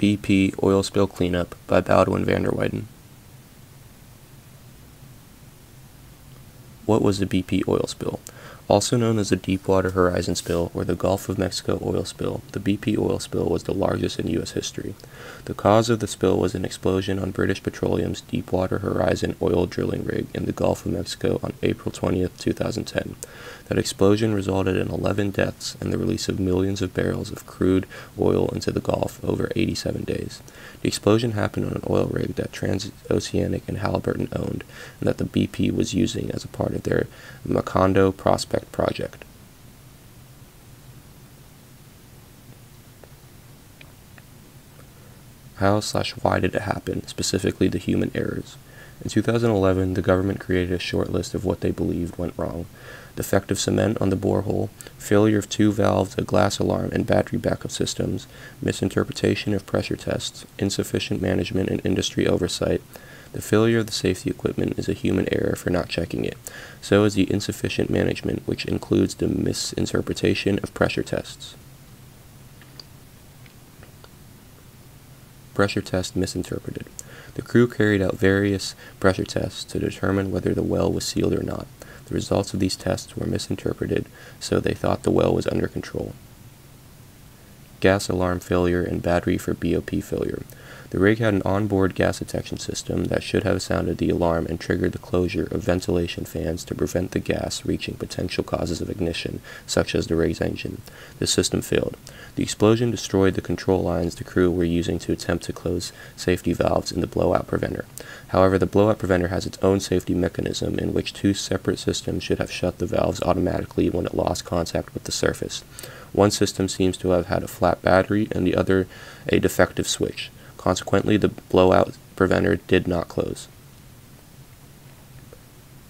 BP Oil Spill Cleanup by Boudewijn van der Weiden. What was the BP oil spill? Also known as the Deepwater Horizon spill or the Gulf of Mexico oil spill, the BP oil spill was the largest in U.S. history. The cause of the spill was an explosion on British Petroleum's Deepwater Horizon oil drilling rig in the Gulf of Mexico on April 20, 2010. That explosion resulted in 11 deaths and the release of millions of barrels of crude oil into the Gulf over 87 days. The explosion happened on an oil rig that Transoceanic and Halliburton owned and that the BP was using as a part of their Macondo prospect project. How slash why did it happen, specifically the human errors? In 2011, the government created a short list of what they believed went wrong. Defective cement on the borehole, failure of two valves, a gas alarm, and battery backup systems, misinterpretation of pressure tests, insufficient management and industry oversight, the failure of the safety equipment is a human error for not checking it. So is the insufficient management, which includes the misinterpretation of pressure tests. Pressure test misinterpreted. The crew carried out various pressure tests to determine whether the well was sealed or not. The results of these tests were misinterpreted, so they thought the well was under control. Gas alarm failure and battery for BOP failure. The rig had an onboard gas detection system that should have sounded the alarm and triggered the closure of ventilation fans to prevent the gas reaching potential causes of ignition, such as the rig's engine. The system failed. The explosion destroyed the control lines the crew were using to attempt to close safety valves in the blowout preventer. However, the blowout preventer has its own safety mechanism in which two separate systems should have shut the valves automatically when it lost contact with the surface. One system seems to have had a flat battery and the other a defective switch. Consequently, the blowout preventer did not close.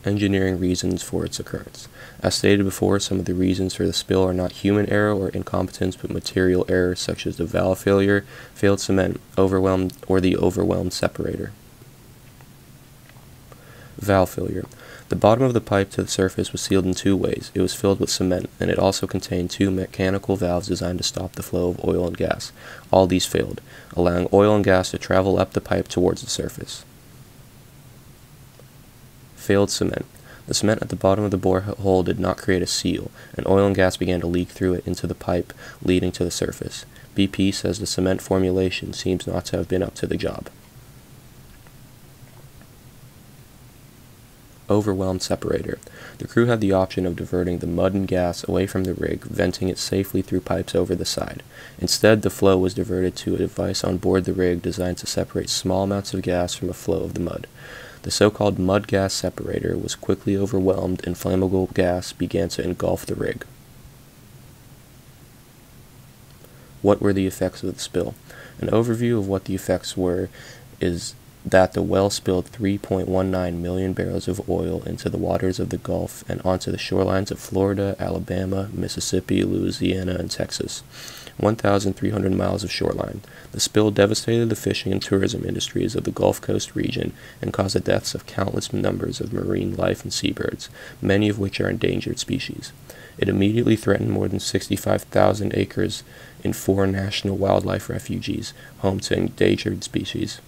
Engineering reasons for its occurrence. As stated before, some of the reasons for the spill are not human error or incompetence, but material errors such as the valve failure, failed cement, overwhelmed, or the overwhelmed separator. Valve failure. The bottom of the pipe to the surface was sealed in two ways. It was filled with cement, and it also contained two mechanical valves designed to stop the flow of oil and gas. All these failed, allowing oil and gas to travel up the pipe towards the surface. Failed cement. The cement at the bottom of the borehole did not create a seal, and oil and gas began to leak through it into the pipe leading to the surface. BP says the cement formulation seems not to have been up to the job. Overwhelmed separator. The crew had the option of diverting the mud and gas away from the rig, venting it safely through pipes over the side. Instead, the flow was diverted to a device on board the rig designed to separate small amounts of gas from a flow of the mud. The so-called mud gas separator was quickly overwhelmed and flammable gas began to engulf the rig. What were the effects of the spill? An overview of what the effects were is that the well spilled 3.19 million barrels of oil into the waters of the Gulf and onto the shorelines of Florida, Alabama, Mississippi, Louisiana, and Texas. 1,300 miles of shoreline. The spill devastated the fishing and tourism industries of the Gulf Coast region and caused the deaths of countless numbers of marine life and seabirds, many of which are endangered species. It immediately threatened more than 65,000 acres in four national wildlife refuges, home to endangered species.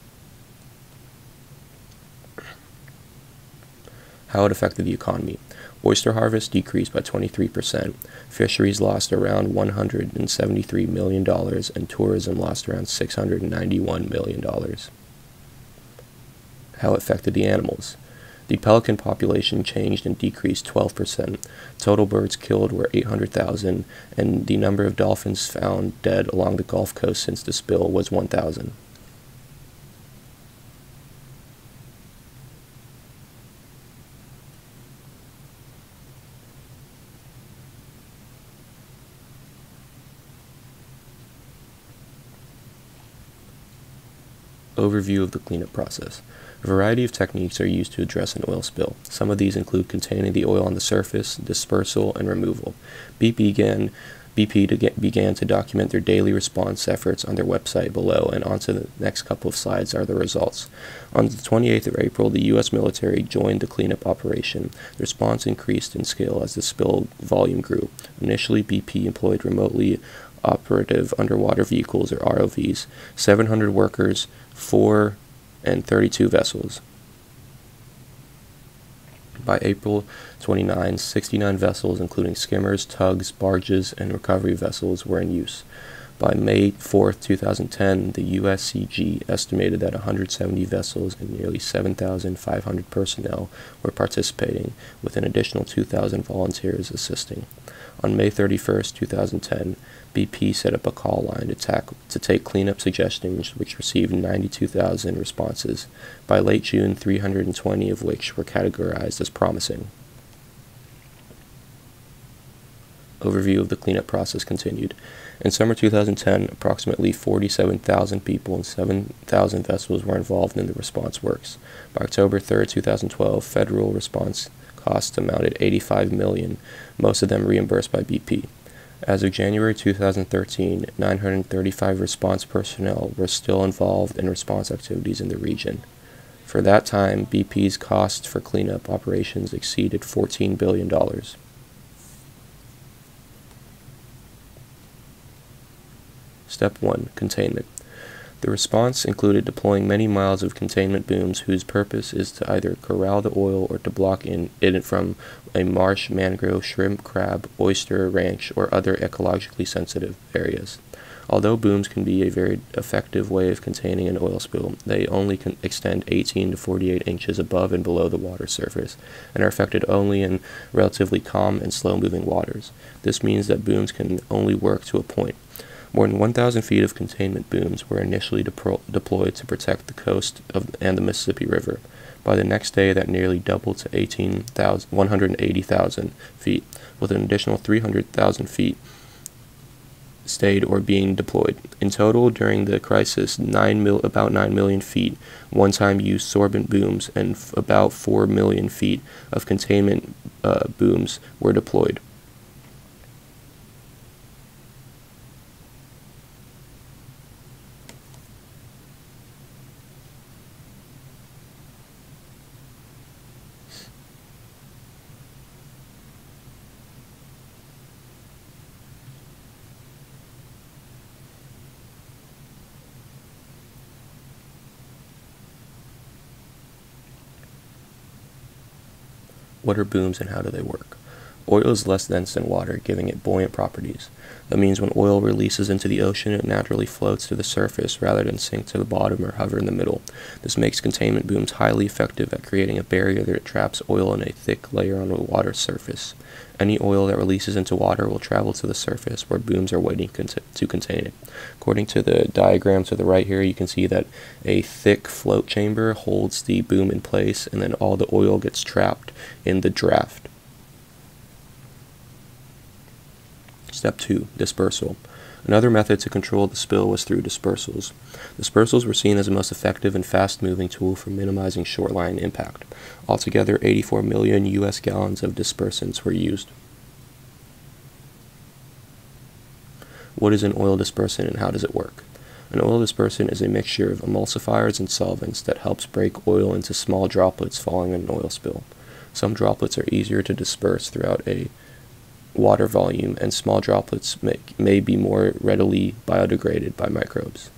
How it affected the economy. Oyster harvest decreased by 23%, fisheries lost around $173 million, and tourism lost around $691 million. How it affected the animals. The pelican population changed and decreased 12%. Total birds killed were 800,000, and the number of dolphins found dead along the Gulf Coast since the spill was 1,000. Overview of the cleanup process. A variety of techniques are used to address an oil spill. Some of these include containing the oil on the surface, dispersal, and removal. BP began, BP to get, began to document their daily response efforts on their website below, and onto the next couple of slides are the results. On the 28th of April, the U.S. military joined the cleanup operation. The response increased in scale as the spill volume grew. Initially, BP employed remotely operative underwater vehicles, or ROVs, 700 workers, 4 and 32 vessels. By April 29, 69 vessels, including skimmers, tugs, barges, and recovery vessels, were in use. By May 4, 2010, the USCG estimated that 170 vessels and nearly 7,500 personnel were participating, with an additional 2,000 volunteers assisting. On May 31, 2010, BP set up a call line to, to take cleanup suggestions, which received 92,000 responses. By late June, 320 of which were categorized as promising. Overview of the cleanup process continued. In summer 2010, approximately 47,000 people and 7,000 vessels were involved in the response works. By October 3, 2012, federal response costs amounted 85 million, most of them reimbursed by BP. As of January 2013, 935 response personnel were still involved in response activities in the region. For that time, BP's costs for cleanup operations exceeded $14 billion. Step 1 Containment. The response included deploying many miles of containment booms whose purpose is to either corral the oil or to block in, it from a marsh, mangrove, shrimp, crab, oyster, ranch, or other ecologically sensitive areas. Although booms can be a very effective way of containing an oil spill, they only can extend 18 to 48 inches above and below the water surface and are effective only in relatively calm and slow moving waters. This means that booms can only work to a point. More than 1,000 feet of containment booms were initially deployed to protect the coast of, and the Mississippi River. By the next day, that nearly doubled to 180,000 feet, with an additional 300,000 feet stayed or being deployed. In total, during the crisis, nine mil, about 9 million feet one-time use sorbent booms and about 4 million feet of containment uh, booms were deployed. What are booms and how do they work? Oil is less dense than water, giving it buoyant properties. That means when oil releases into the ocean, it naturally floats to the surface rather than sink to the bottom or hover in the middle. This makes containment booms highly effective at creating a barrier that traps oil in a thick layer on the water's surface. Any oil that releases into water will travel to the surface where booms are waiting to contain it. According to the diagram to the right here, you can see that a thick float chamber holds the boom in place and then all the oil gets trapped in the draft. Step 2. Dispersal. Another method to control the spill was through dispersals. Dispersals were seen as the most effective and fast-moving tool for minimizing shoreline impact. Altogether, 84 million U.S. gallons of dispersants were used. What is an oil dispersant and how does it work? An oil dispersant is a mixture of emulsifiers and solvents that helps break oil into small droplets following an oil spill. Some droplets are easier to disperse throughout a water volume, and small droplets may, may be more readily biodegraded by microbes.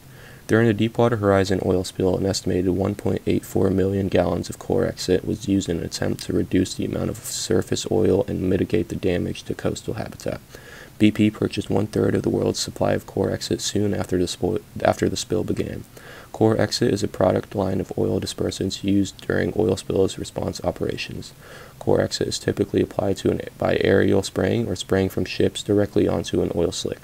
During the Deepwater Horizon oil spill, an estimated 1.84 million gallons of Corexit was used in an attempt to reduce the amount of surface oil and mitigate the damage to coastal habitat. BP purchased one third of the world's supply of Corexit soon after the, after the spill began. Corexit is a product line of oil dispersants used during oil spills response operations. Corexit is typically applied to an, by aerial spraying or spraying from ships directly onto an oil slick.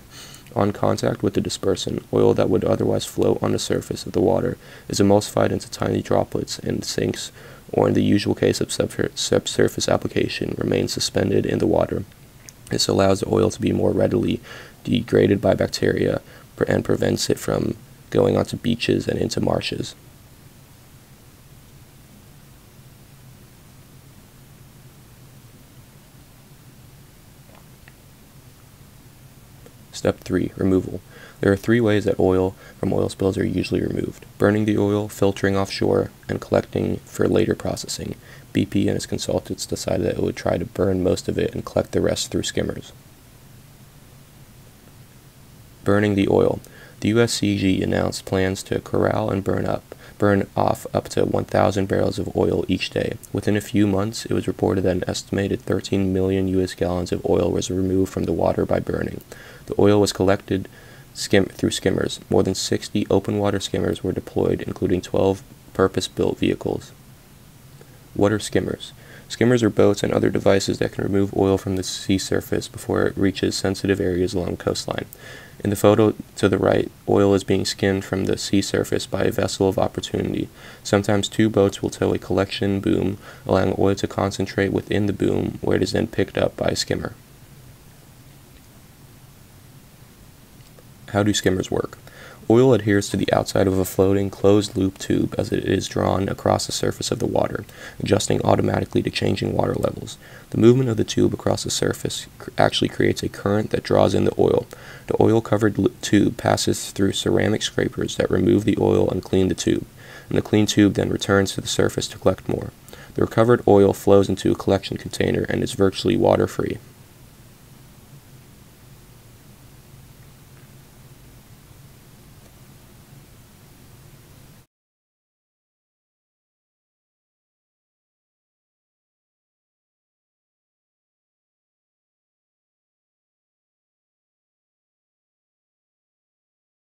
On contact with the dispersant, oil that would otherwise float on the surface of the water is emulsified into tiny droplets and sinks, or in the usual case of subsurface application, remains suspended in the water. This allows the oil to be more readily degraded by bacteria and prevents it from going onto beaches and into marshes. Step 3. Removal. There are three ways that oil from oil spills are usually removed. Burning the oil, filtering offshore, and collecting for later processing. BP and its consultants decided that it would try to burn most of it and collect the rest through skimmers. Burning the oil. The USCG announced plans to corral and burn up burn off up to 1,000 barrels of oil each day. Within a few months, it was reported that an estimated 13 million U.S. gallons of oil was removed from the water by burning. The oil was collected skim through skimmers. More than 60 open water skimmers were deployed, including 12 purpose-built vehicles. What are skimmers? Skimmers are boats and other devices that can remove oil from the sea surface before it reaches sensitive areas along the coastline. In the photo to the right, oil is being skimmed from the sea surface by a vessel of opportunity. Sometimes two boats will tow a collection boom, allowing oil to concentrate within the boom, where it is then picked up by a skimmer. How do skimmers work? Oil adheres to the outside of a floating, closed-loop tube as it is drawn across the surface of the water, adjusting automatically to changing water levels. The movement of the tube across the surface actually creates a current that draws in the oil. The oil-covered tube passes through ceramic scrapers that remove the oil and clean the tube, and the clean tube then returns to the surface to collect more. The recovered oil flows into a collection container and is virtually water-free.